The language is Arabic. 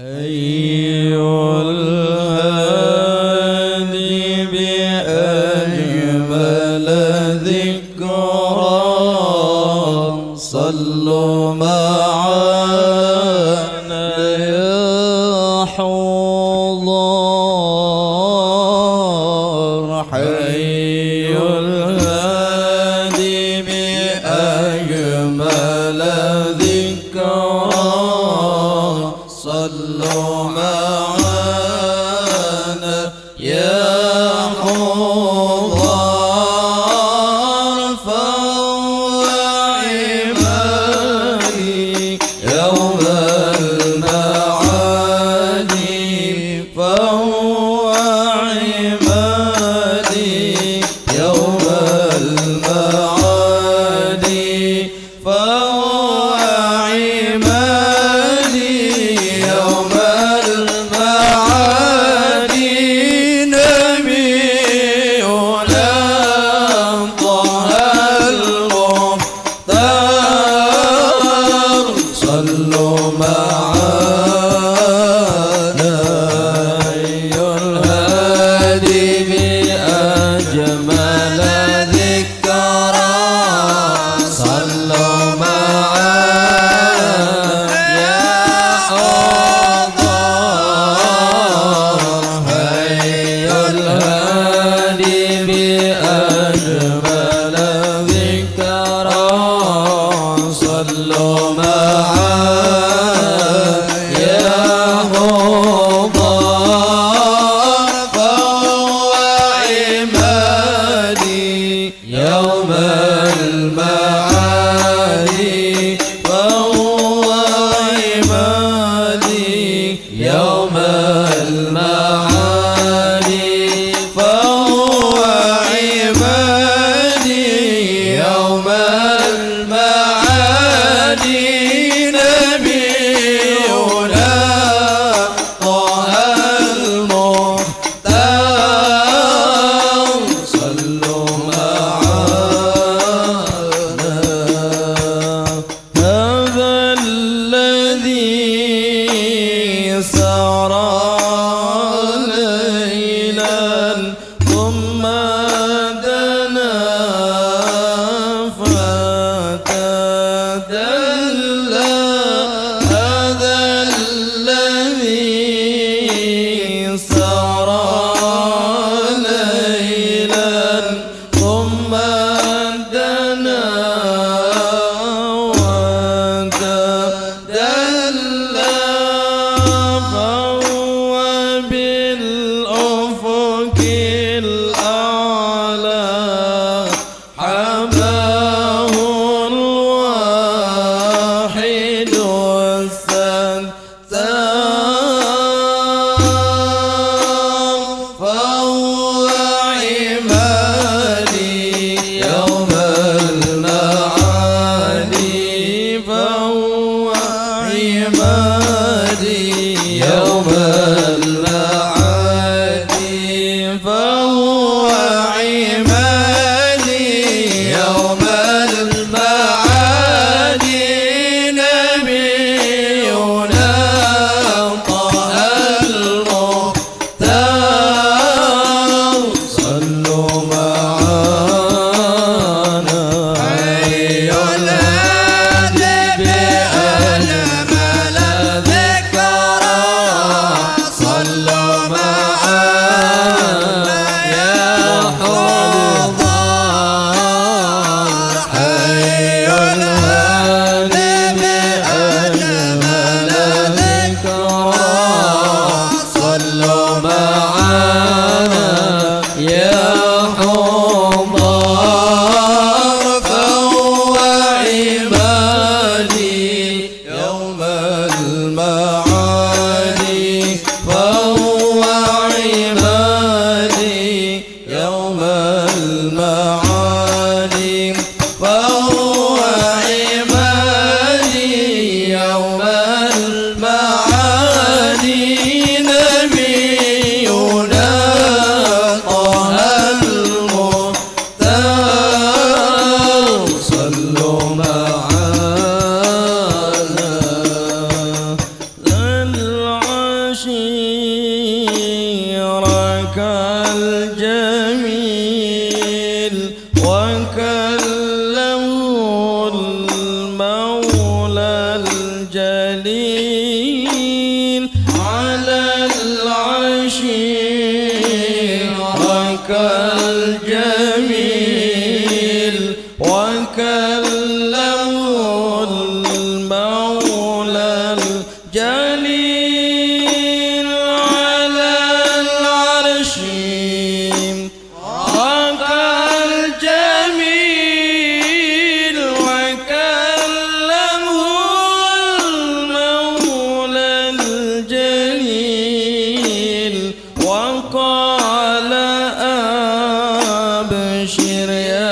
أي الهادي بأجمل ذكرى صلوا معنا يا حضار حي وعماد ali أبشر يا